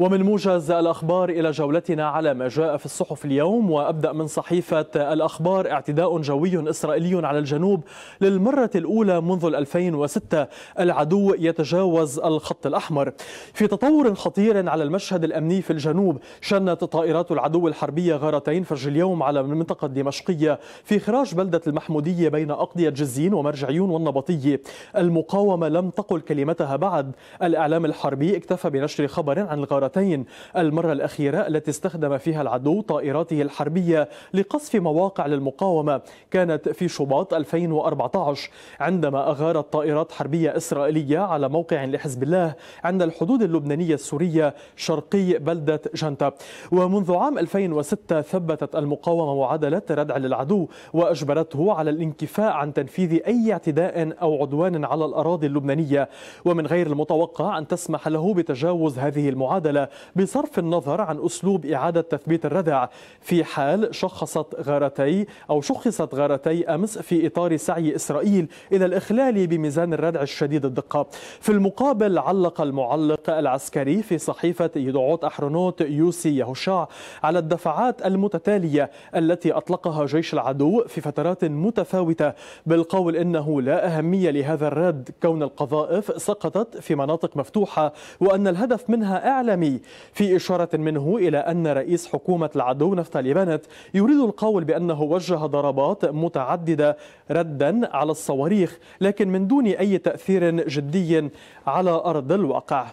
ومن موجز الأخبار إلى جولتنا على ما جاء في الصحف اليوم وأبدأ من صحيفة الأخبار. اعتداء جوي إسرائيلي على الجنوب للمرة الأولى منذ 2006 العدو يتجاوز الخط الأحمر. في تطور خطير على المشهد الأمني في الجنوب شنت طائرات العدو الحربية غارتين فجر اليوم على المنطقة الدمشقية في خراج بلدة المحمودية بين أقضية جزين ومرجعيون والنبطية المقاومة لم تقل كلمتها بعد. الإعلام الحربي اكتفى بنشر خبر عن الغارتين. مرتين. المرة الأخيرة التي استخدم فيها العدو طائراته الحربية لقصف مواقع للمقاومة كانت في شباط 2014 عندما أغارت طائرات حربية إسرائيلية على موقع لحزب الله عند الحدود اللبنانية السورية شرقي بلدة جنتا. ومنذ عام 2006 ثبتت المقاومة معادلة ردع للعدو وأجبرته على الانكفاء عن تنفيذ أي اعتداء أو عدوان على الأراضي اللبنانية. ومن غير المتوقع أن تسمح له بتجاوز هذه المعادلة بصرف النظر عن أسلوب إعادة تثبيت الردع. في حال شخصت غارتي أو شخصت غارتي أمس في إطار سعي إسرائيل إلى الإخلال بميزان الردع الشديد الدقة. في المقابل علق المعلق العسكري في صحيفة يدعوت أحرونوت يوسي يهوشع على الدفعات المتتالية التي أطلقها جيش العدو في فترات متفاوتة بالقول إنه لا أهمية لهذا الرد كون القذائف سقطت في مناطق مفتوحة وأن الهدف منها إعلامي في إشارة منه إلى أن رئيس حكومة العدو نفتالي بنت يريد القول بأنه وجه ضربات متعددة ردا على الصواريخ لكن من دون أي تأثير جدي على أرض الواقع.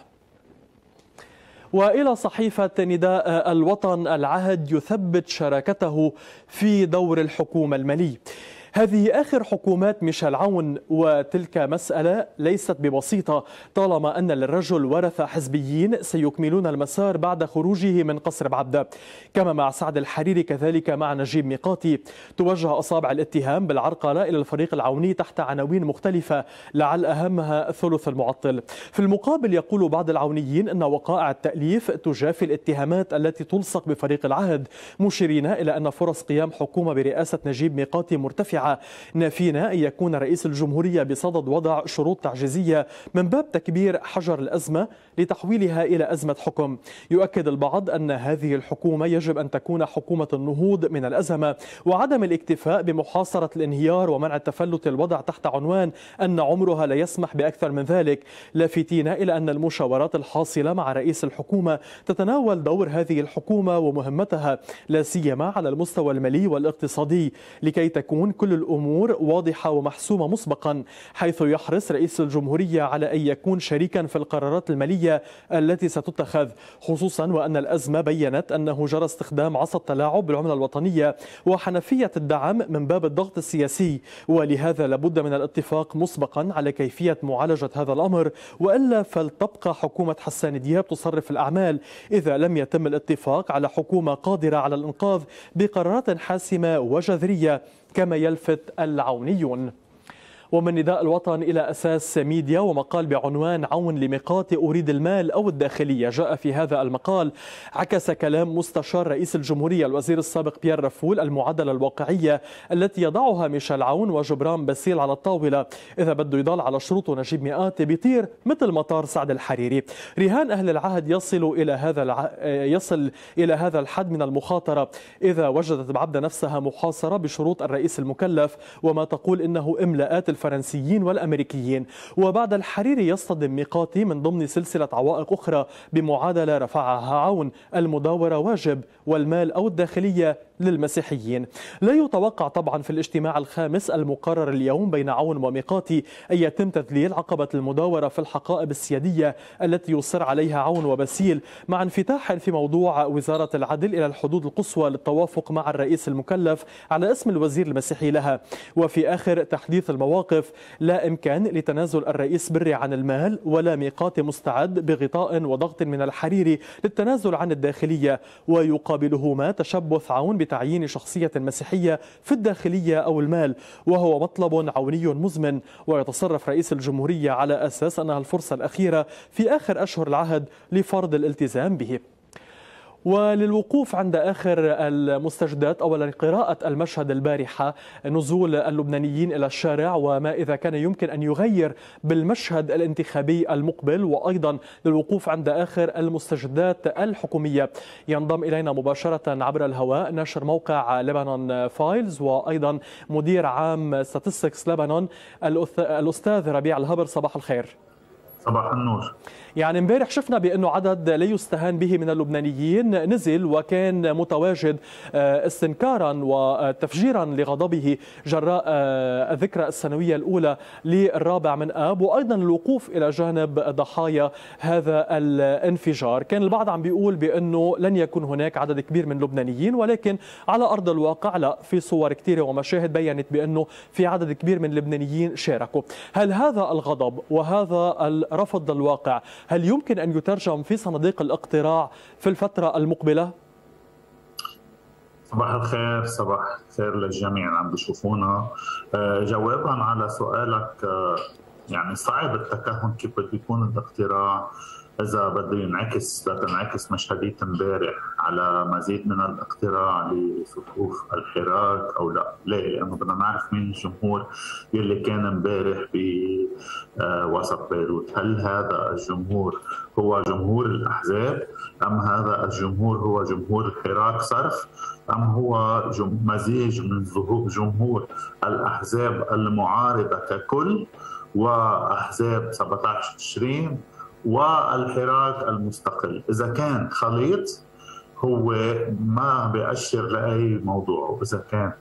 وإلى صحيفة نداء الوطن العهد يثبت شراكته في دور الحكومة المالي هذه آخر حكومات ميشيل عون وتلك مسألة ليست ببسيطة طالما أن للرجل ورثة حزبيين سيكملون المسار بعد خروجه من قصر بعبدة كما مع سعد الحريري كذلك مع نجيب ميقاتي. توجه أصابع الاتهام بالعرقلة إلى الفريق العوني تحت عناوين مختلفة لعل أهمها الثلث المعطل. في المقابل يقول بعض العونيين أن وقائع التأليف تجافي الاتهامات التي تلصق بفريق العهد مشيرين إلى أن فرص قيام حكومة برئاسة نجيب ميقاتي مرتفعة. نافين أن يكون رئيس الجمهورية بصدد وضع شروط تعجيزية من باب تكبير حجر الأزمة لتحويلها إلى أزمة حكم. يؤكد البعض أن هذه الحكومة يجب أن تكون حكومة النهوض من الأزمة وعدم الاكتفاء بمحاصرة الانهيار ومنع التفلت الوضع تحت عنوان أن عمرها لا يسمح بأكثر من ذلك. لافتين إلى أن المشاورات الحاصلة مع رئيس الحكومة تتناول دور هذه الحكومة ومهمتها لا سيما على المستوى المالي والاقتصادي لكي تكون كل الأمور واضحة ومحسومة مسبقا حيث يحرص رئيس الجمهورية على أن يكون شريكا في القرارات المالية التي ستتخذ خصوصا وأن الأزمة بينت أنه جرى استخدام عصا التلاعب بالعملة الوطنية وحنفية الدعم من باب الضغط السياسي. ولهذا لابد من الاتفاق مسبقا على كيفية معالجة هذا الأمر وإلا فلتبقى حكومة حسان دياب تصرف الأعمال إذا لم يتم الاتفاق على حكومة قادرة على الإنقاذ بقرارات حاسمة وجذرية. كما يلفت العونيون. ومن نداء الوطن إلى أساس ميديا ومقال بعنوان عون لميقات أريد المال أو الداخلية. جاء في هذا المقال عكس كلام مستشار رئيس الجمهورية الوزير السابق بيير رفول المعادلة الواقعية التي يضعها ميشيل عون وجبران باسيل على الطاولة. إذا بده يضل على شروط نجيب مئات بيطير مثل مطار سعد الحريري. رهان أهل العهد يصل إلى هذا الع... يصل إلى هذا الحد من المخاطرة. إذا وجدت بعبدة نفسها محاصرة بشروط الرئيس المكلف وما تقول إنه إملاءات الفرنسيين والأمريكيين. وبعد الحريري يصطدم ميقاتي من ضمن سلسلة عوائق أخرى بمعادلة رفعها عون المداورة واجب والمال أو الداخلية للمسيحيين. لا يتوقع طبعا في الاجتماع الخامس المقرر اليوم بين عون وميقاتي أن يتم تذليل عقبة المداورة في الحقائب السيادية التي يصر عليها عون وبسيل مع انفتاح في موضوع وزارة العدل إلى الحدود القصوى للتوافق مع الرئيس المكلف على اسم الوزير المسيحي لها. وفي آخر تحديث المواقف لا إمكان لتنازل الرئيس بري عن المال ولا ميقات مستعد بغطاء وضغط من الحريري للتنازل عن الداخلية ويقابلهما تشبث عون بتعيين شخصية مسيحية في الداخلية أو المال وهو مطلب عوني مزمن. ويتصرف رئيس الجمهورية على أساس أنها الفرصة الأخيرة في آخر أشهر العهد لفرض الالتزام به. وللوقوف عند آخر المستجدات أولا قراءة المشهد البارحة نزول اللبنانيين إلى الشارع وما إذا كان يمكن أن يغير بالمشهد الانتخابي المقبل وأيضا للوقوف عند آخر المستجدات الحكومية. ينضم إلينا مباشرة عبر الهواء ناشر موقع لبنان Files وأيضا مدير عام Statistics لبنان الأستاذ ربيع الهبر صباح الخير. صباح النور. يعني امبارح شفنا بانه عدد لا يستهان به من اللبنانيين نزل وكان متواجد آه، استنكارا وتفجيرا لغضبه جراء آه، الذكرى السنوية الأولى للرابع من آب وأيضا الوقوف إلى جانب ضحايا هذا الانفجار، كان البعض عم بيقول بأنه لن يكون هناك عدد كبير من اللبنانيين ولكن على أرض الواقع لا في صور كثيرة ومشاهد بينت بأنه في عدد كبير من اللبنانيين شاركوا، هل هذا الغضب وهذا للواقع هل يمكن أن يترجم في صناديق الاقتراع في الفترة المقبلة؟ صباح الخير صباح الخير للجميع اللي عم بيشوفونا. آه، جوابا على سؤالك آه، يعني صعب التكهن كيف بده يكون الاقتراع. إذا بده ينعكس لتنعكس مشهدية امبارح على مزيد من الاقتراع لصفوف الحراك أو لا، ليه؟ لأنه بدنا نعرف مين الجمهور يلي كان امبارح بوسط آه، بيروت، هل هذا الجمهور هو جمهور الأحزاب؟ أم هذا الجمهور هو جمهور الحراك صرف؟ أم هو مزيج من جمهور الأحزاب المعارضة ككل؟ وأحزاب 17 تشرين والحراك المستقل. إذا كان خليط هو ما بيأشر لأي موضوع. وإذا كان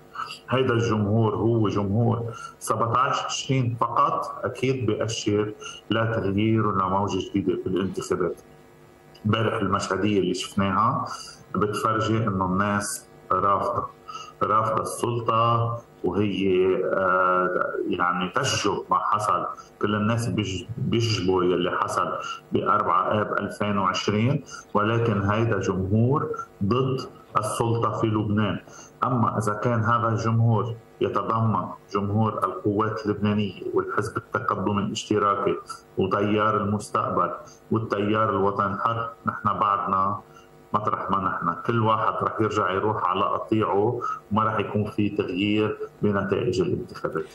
هيدا الجمهور هو جمهور 17 20 فقط أكيد بيأشر لتغيير ولموجه جديده بالانتخابات. امبارح المشهدية اللي شفناها بتفرجي إنه الناس رافضة رافضة السلطة وهي آه، يعني تشجب ما حصل. كل الناس بيشجبوا يلي حصل ب 4 اب 2020 ولكن هيدا جمهور ضد السلطة في لبنان. أما إذا كان هذا الجمهور يتضمن جمهور القوات اللبنانية والحزب التقدمي الاشتراكي وتيار المستقبل والتيار الوطني الحر نحن بعدنا مطرح ما نحن. كل واحد رح يرجع يروح على قطيعه وما رح يكون في تغيير بنتائج الانتخابات.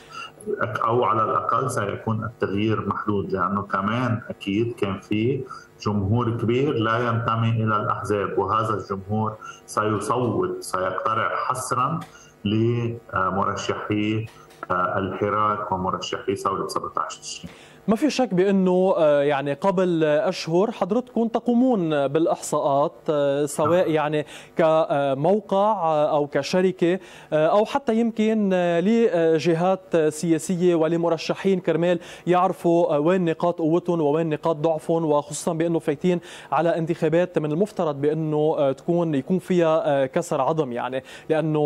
أو على الأقل سيكون التغيير محدود لأنه كمان أكيد كان في جمهور كبير لا ينتمي إلى الأحزاب وهذا الجمهور سيصوت سيقترع حصرا لمرشحي الحراك ومرشحي ثورة 17 تشرين. ما في شك بأنه آه، يعني قبل أشهر حضرتكم تقومون بالإحصاءات آه، سواء نعم. يعني كموقع آه، أو كشركة أو حتى يمكن لجهات سياسية ولمرشحين كرمال يعرفوا وين نقاط قوتهم ووين نقاط ضعفهم وخصوصا بأنه فايتين على انتخابات من المفترض بأنه تكون يكون فيها كسر عظم يعني لأنه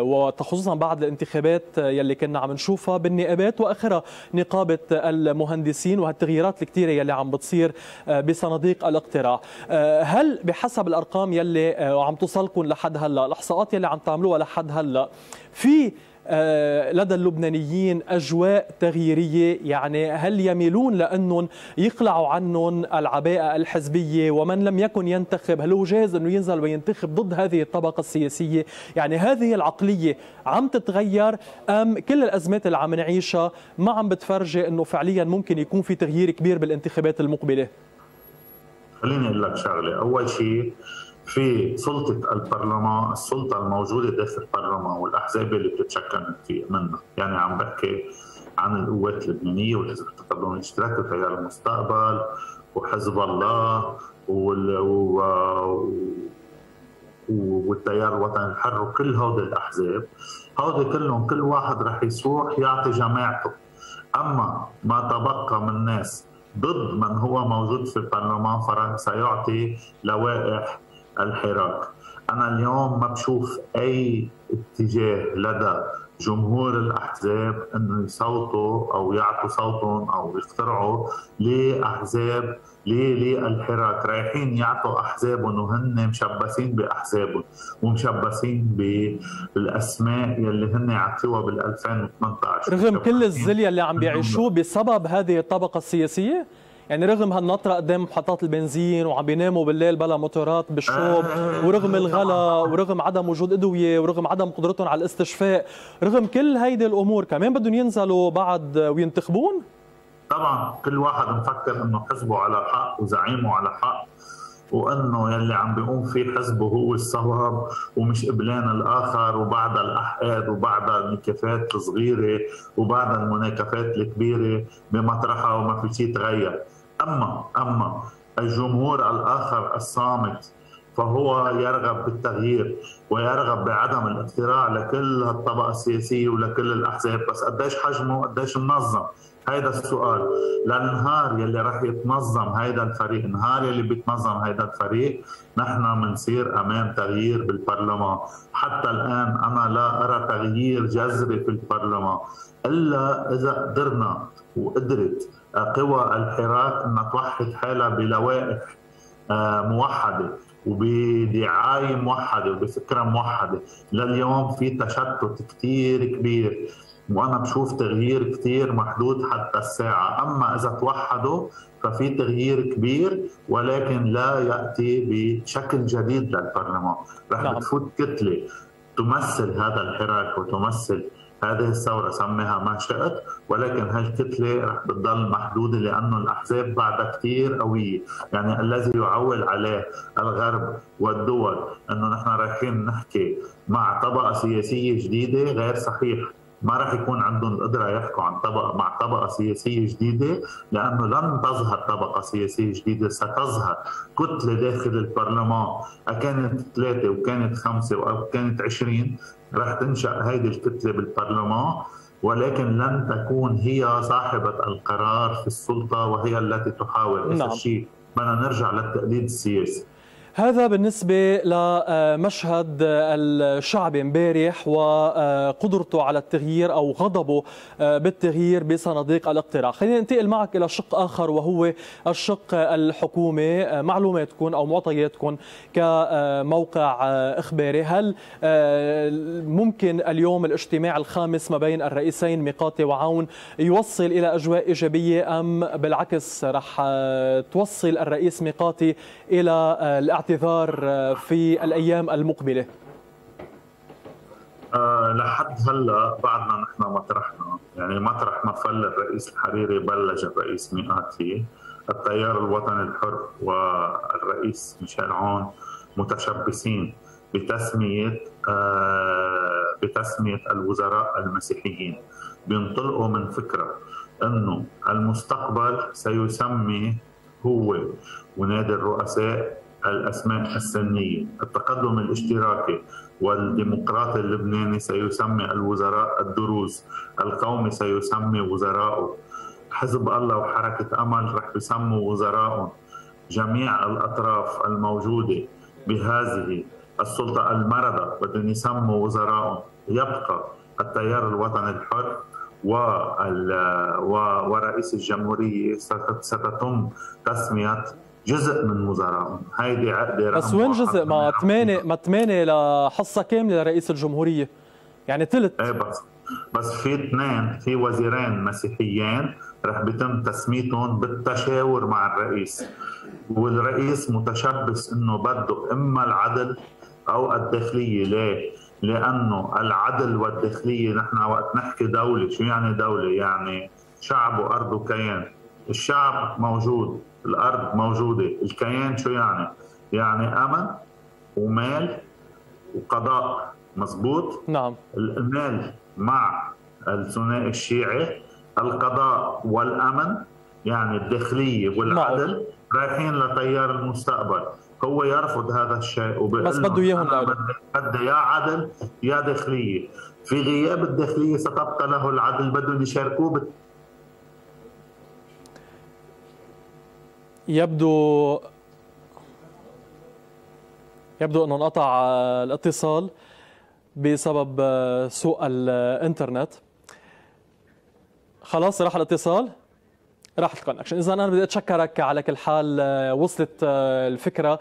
وخصوصا بعد الانتخابات يلي كنا عم نشوفها بالنقابات وآخرها نقابة المهندسين المهندسين وهالتغييرات الكثيرة يلي عم بتصير آه، بصناديق الاقتراع. آه، هل بحسب الأرقام يلي آه، عم توصلكم لحد هلأ الاحصاءات يلي عم تعملوها لحد هلأ في لدى اللبنانيين أجواء تغييرية. يعني هل يميلون لأنهم يقلعوا عنهم العباءة الحزبية؟ ومن لم يكن ينتخب هل هو جاهز أنه ينزل وينتخب ضد هذه الطبقة السياسية؟ يعني هذه العقلية عم تتغير أم كل الأزمات اللي عم نعيشها ما عم بتفرجي أنه فعليا ممكن يكون في تغيير كبير بالانتخابات المقبلة؟ خليني أقول لك شغلة. أول شيء في سلطة البرلمان السلطة الموجودة داخل البرلمان والأحزاب اللي بتتشكل منها. يعني عم بحكي عن القوات اللبنانية والحزب التقدم الاشتراكي وتيار المستقبل وحزب الله وال... و... والتيار الوطني الحر وكل هودي الأحزاب. هودي كلهم كل واحد رح يسوح يعطي جماعته. أما ما تبقى من ناس ضد من هو موجود في البرلمان سيعطي لوائح الحراك. أنا اليوم ما بشوف أي اتجاه لدى جمهور الأحزاب أنه يصوتوا أو يعطوا صوتهم أو يخترعوا لأحزاب للحراك. رايحين يعطوا أحزابهم وهن مشبسين بأحزابهم ومشبسين بالأسماء يلي هن عطوها بال 2018 رغم كل الزلية اللي عم بيعيشوه بسبب هذه الطبقة السياسية يعني رغم هالنطرة قدام محطات البنزين وعم بيناموا بالليل بلا موتورات بالشوب ورغم الغلا ورغم عدم وجود أدوية ورغم عدم قدرتهم على الاستشفاء رغم كل هيدي الأمور كمان بدهم ينزلوا بعد وينتخبون؟ طبعا كل واحد مفكر إنه حزبه على حق وزعيمه على حق وإنه يلي عم بيقوم فيه حزبه هو الصواب ومش قبلان الآخر وبعد الأحقاد وبعد النكافات الصغيرة وبعد المناكفات الكبيرة بمطرحها وما في شيء تغير أما أما الجمهور الآخر الصامت فهو يرغب بالتغيير ويرغب بعدم الاقتراع لكل الطبقه السياسية ولكل الأحزاب. بس قديش حجمه؟ قديش منظم؟ هيدا السؤال. للنهار يلي رح يتنظم هيدا الفريق نهار يلي بيتنظم هيدا الفريق نحن بنصير أمام تغيير بالبرلمان. حتى الآن أنا لا أرى تغيير جذري في البرلمان إلا إذا قدرنا وقدرت قوى الحراك انها توحد حالها بلوائح آه، موحدة وبدعاية موحدة وبفكرة موحدة. لليوم في تشتت كثير كبير وأنا بشوف تغيير كثير محدود حتى الساعة. أما إذا توحدوا ففي تغيير كبير ولكن لا يأتي بشكل جديد للبرلمان. رح نعم. بتفوت كتلة تمثل هذا الحراك وتمثل هذه الثورة سميها ما شئت ولكن هالكتله رح بتضل محدودة لأنه الأحزاب بعدها كثير قوية، يعني الذي يعول عليه الغرب والدول إنه نحن رايحين نحكي مع طبقة سياسية جديدة غير صحيح، ما راح يكون عندهم القدرة يحكوا عن طبقة مع طبقة سياسية جديدة لأنه لن تظهر طبقة سياسية جديدة ستظهر. كتلة داخل البرلمان كانت ثلاثة وكانت خمسة أو كانت عشرين راح تنشأ هذه الكتلة بالبرلمان. ولكن لن تكون هي صاحبة القرار في السلطة وهي التي تحاول. نعم. الشيء بدنا نرجع للتقليد السياسي. هذا بالنسبة لمشهد الشعب امبارح وقدرته على التغيير أو غضبه بالتغيير بصناديق الاقتراع. خلينا ننتقل معك إلى شق آخر وهو الشق الحكومي. معلوماتكم أو معطياتكم كموقع إخباري. هل ممكن اليوم الاجتماع الخامس ما بين الرئيسين ميقاتي وعون يوصل إلى أجواء إيجابية أم بالعكس رح توصل الرئيس ميقاتي إلى الاعتراض الاعتذار آه، في الأيام المقبلة؟ أه لحد هلأ بعدنا نحن مطرحنا يعني مطرح ما فل الرئيس الحريري بلش الرئيس مئاتي. التيار الوطني الحر والرئيس ميشيل عون متشبثين بتسمية آه بتسمية الوزراء المسيحيين. بينطلقوا من فكرة إنه المستقبل سيسمي هو ونادي الرؤساء الأسماء السنية. التقدم الاشتراكي والديمقراطي اللبناني سيسمي الوزراء الدروز القومي سيسمي وزراءه. حزب الله وحركة أمل رح يسموا وزراء جميع الأطراف الموجودة بهذه السلطة المردة بدهم يسموا وزراء يبقى التيار الوطني الحر ورئيس الجمهورية ستتم تسمية جزء من وزرائهم هيدي عقده بس وين جزء؟ ما ثمانية ما ثمانية لحصة كاملة لرئيس الجمهورية. يعني ثلث إيه بس بس في اثنين في وزيرين مسيحيين رح بيتم تسميتهم بالتشاور مع الرئيس. والرئيس متشبث إنه بده إما العدل أو الداخلية. ليه؟ لأنه العدل والداخلية نحن وقت نحكي دولة. شو يعني دولة؟ يعني شعب وأرض وكيان. الشعب موجود. الأرض موجودة الكيان شو يعني؟ يعني أمن ومال وقضاء مزبوط؟ نعم. المال مع الثنائي الشيعي القضاء والأمن يعني الداخلية والعدل نعم. رايحين لتيار المستقبل. هو يرفض هذا الشيء بس بده إياهم بده يا عدل يا داخلية. في غياب الداخلية ستبقى له العدل بدهم يشاركوه يبدو يبدو أنه انقطع الاتصال بسبب سوء الإنترنت. خلاص راح الاتصال. راح الكونكشن إذا أنا بدي أتشكرك على كل حال وصلت الفكرة.